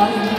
audience